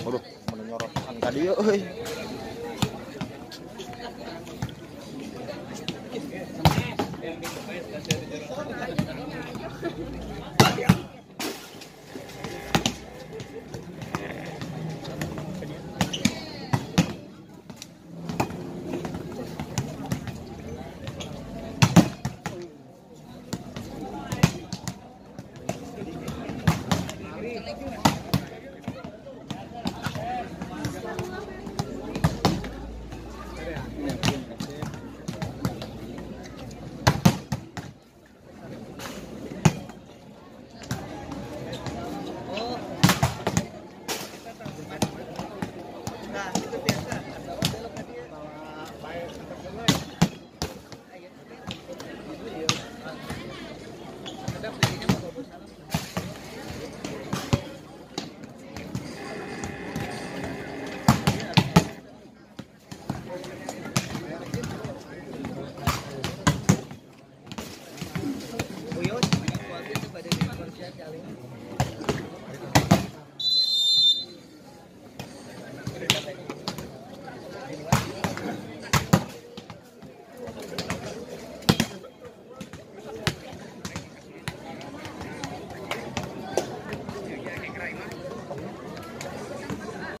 Aduh, menyorotkan tadi ya. Gracias.